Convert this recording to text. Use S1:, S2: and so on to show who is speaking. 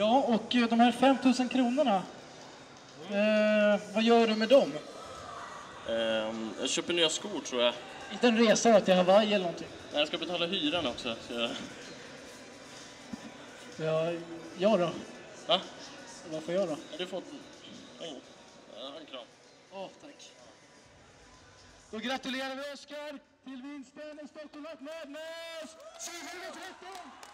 S1: Ja, och eh, de här 5000 kronorna, eh, vad gör du med dem?
S2: Eh, jag köper nya skor tror jag.
S1: Inte en resa till Hawaii eller någonting?
S2: Nej, jag ska betala hyran också. Så jag...
S1: Ja, jag då?
S2: Va?
S1: Vad får jag då?
S2: Har du fått... jag har en kram.
S1: Oh, tack. Då gratulerar vi Oskar till vinsten i Stockholm Madness 2013!